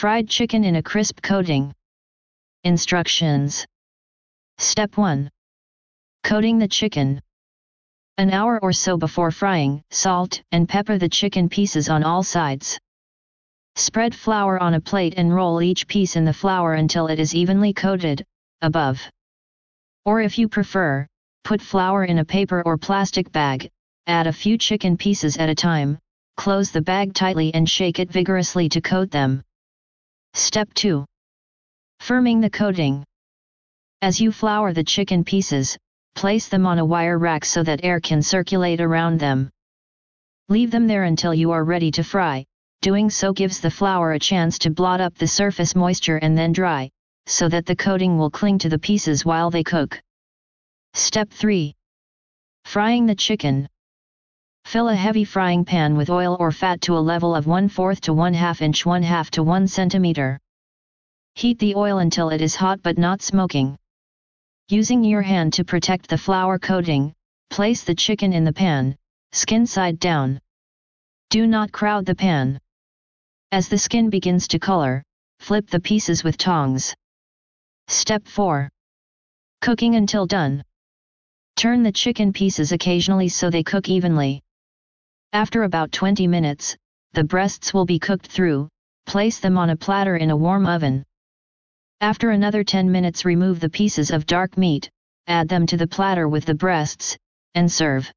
Fried chicken in a crisp coating. Instructions. Step 1. Coating the chicken. An hour or so before frying, salt and pepper the chicken pieces on all sides. Spread flour on a plate and roll each piece in the flour until it is evenly coated, above. Or if you prefer, put flour in a paper or plastic bag, add a few chicken pieces at a time, close the bag tightly and shake it vigorously to coat them. Step 2. Firming the coating. As you flour the chicken pieces, place them on a wire rack so that air can circulate around them. Leave them there until you are ready to fry, doing so gives the flour a chance to blot up the surface moisture and then dry, so that the coating will cling to the pieces while they cook. Step 3. Frying the chicken. Fill a heavy frying pan with oil or fat to a level of 1 4 to 1 2 inch 1 2 to 1 centimeter. Heat the oil until it is hot but not smoking. Using your hand to protect the flour coating, place the chicken in the pan, skin side down. Do not crowd the pan. As the skin begins to color, flip the pieces with tongs. Step 4. Cooking until done. Turn the chicken pieces occasionally so they cook evenly. After about 20 minutes, the breasts will be cooked through, place them on a platter in a warm oven. After another 10 minutes remove the pieces of dark meat, add them to the platter with the breasts, and serve.